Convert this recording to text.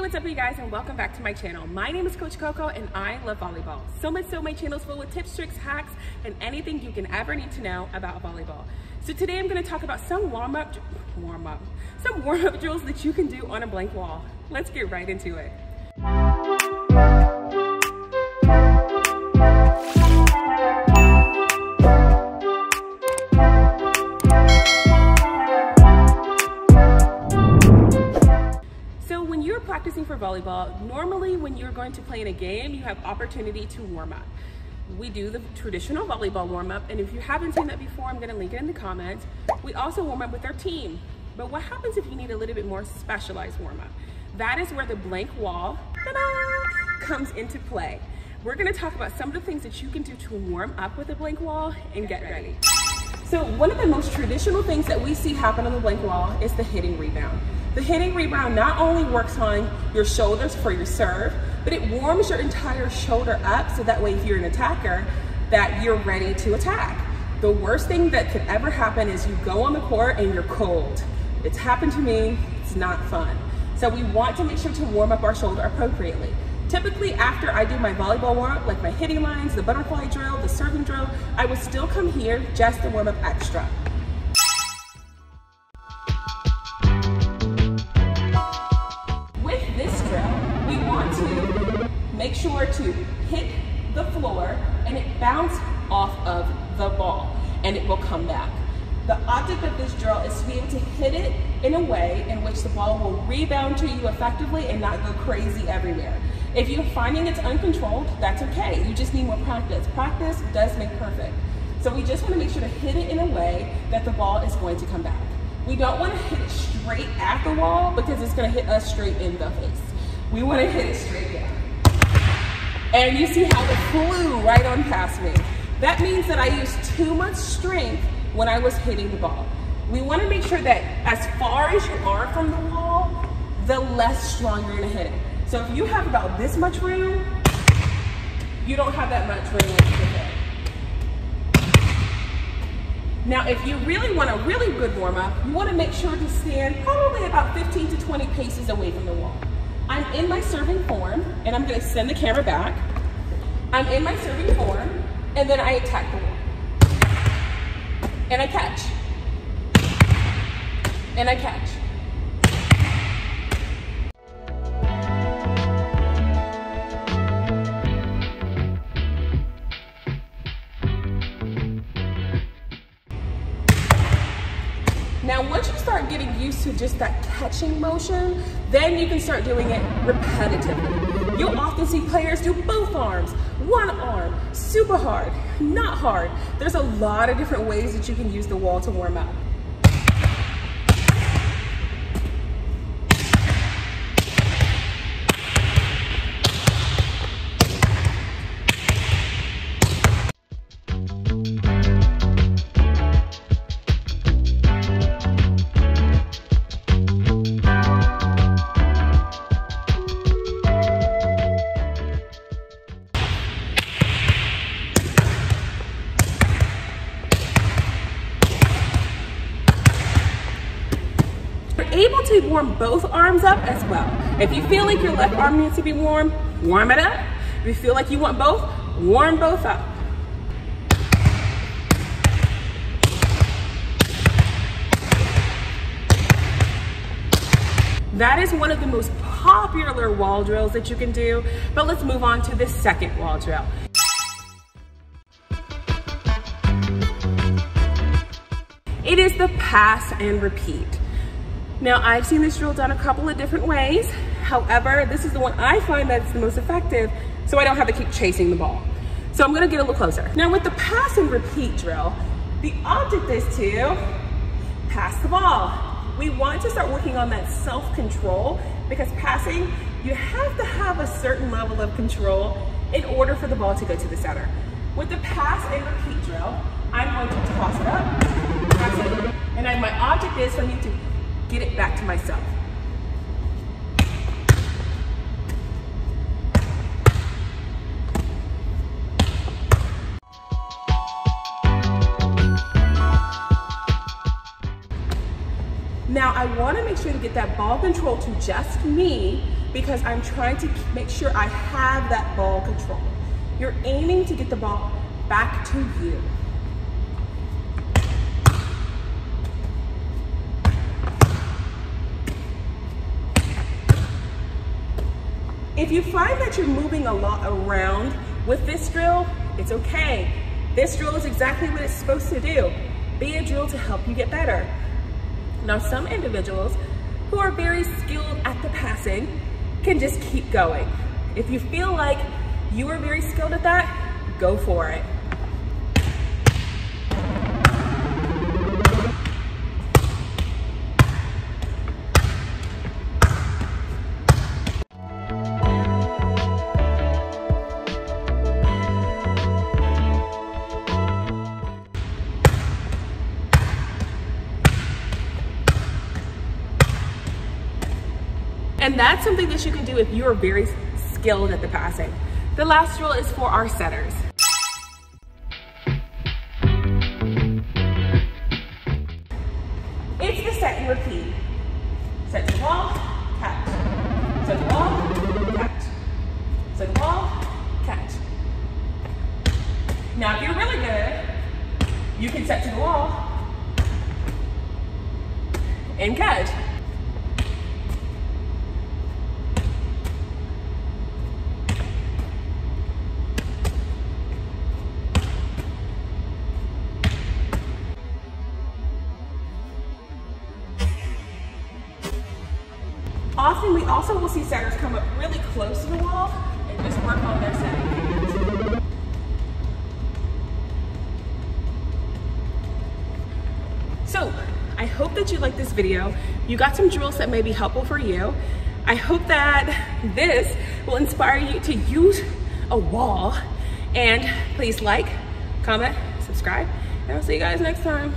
Hey, what's up you guys and welcome back to my channel. My name is Coach Koko and I love volleyball. So much so my channel is full with tips, tricks, hacks, and anything you can ever need to know about volleyball. So today I'm gonna talk about some warm-up, warm-up, some warm-up drills that you can do on a blank wall. Let's get right into it. Practicing for volleyball, normally when you're going to play in a game, you have opportunity to warm up. We do the traditional volleyball warm up, and if you haven't seen that before, I'm gonna link it in the comments. We also warm up with our team. But what happens if you need a little bit more specialized warm up? That is where the blank wall comes into play. We're gonna talk about some of the things that you can do to warm up with a blank wall and get ready. So one of the most traditional things that we see happen on the blank wall is the hitting rebound. The hitting rebound not only works on your shoulders for your serve, but it warms your entire shoulder up so that way if you're an attacker, that you're ready to attack. The worst thing that could ever happen is you go on the court and you're cold. It's happened to me, it's not fun. So we want to make sure to warm up our shoulder appropriately. Typically after I do my volleyball warm up, like my hitting lines, the butterfly drill, the serving drill, I would still come here just to warm up extra. Sure to hit the floor and it bounce off of the ball and it will come back. The object of this drill is to be able to hit it in a way in which the ball will rebound to you effectively and not go crazy everywhere. If you're finding it's uncontrolled, that's okay. You just need more practice. Practice does make perfect. So we just want to make sure to hit it in a way that the ball is going to come back. We don't want to hit it straight at the wall because it's going to hit us straight in the face. We want to hit it straight down. And you see how it flew right on past me. That means that I used too much strength when I was hitting the ball. We wanna make sure that as far as you are from the wall, the less strong you're gonna hit it. So if you have about this much room, you don't have that much room to hit. Now, if you really want a really good warm up, you wanna make sure to stand probably about 15 to 20 paces away from the wall. I'm in my serving form, and I'm gonna send the camera back. I'm in my serving form, and then I attack the wall. And I catch. And I catch. Now, once you start getting used to just that catching motion, then you can start doing it repetitively. You'll often see players do both arms, one arm, super hard, not hard. There's a lot of different ways that you can use the wall to warm up. Able to warm both arms up as well. If you feel like your left arm needs to be warm, warm it up. If you feel like you want both, warm both up. That is one of the most popular wall drills that you can do, but let's move on to the second wall drill. It is the pass and repeat. Now I've seen this drill done a couple of different ways. However, this is the one I find that's the most effective so I don't have to keep chasing the ball. So I'm gonna get a little closer. Now with the pass and repeat drill, the object is to pass the ball. We want to start working on that self-control because passing, you have to have a certain level of control in order for the ball to go to the center. With the pass and repeat drill, I'm going to toss it up, it, and my object is for me to get it back to myself. Now I wanna make sure to get that ball control to just me because I'm trying to make sure I have that ball control. You're aiming to get the ball back to you. If you find that you're moving a lot around with this drill, it's okay. This drill is exactly what it's supposed to do. Be a drill to help you get better. Now, some individuals who are very skilled at the passing can just keep going. If you feel like you are very skilled at that, go for it. And that's something that you can do if you are very skilled at the passing. The last drill is for our setters. It's the set and repeat. Set to the wall, catch. Set to wall, catch. Set to the wall, catch. Now if you're really good, you can set to the wall and catch. Also we'll see setters come up really close to the wall and just work on their setting So I hope that you liked this video. You got some drills that may be helpful for you. I hope that this will inspire you to use a wall and please like, comment, subscribe, and I'll see you guys next time.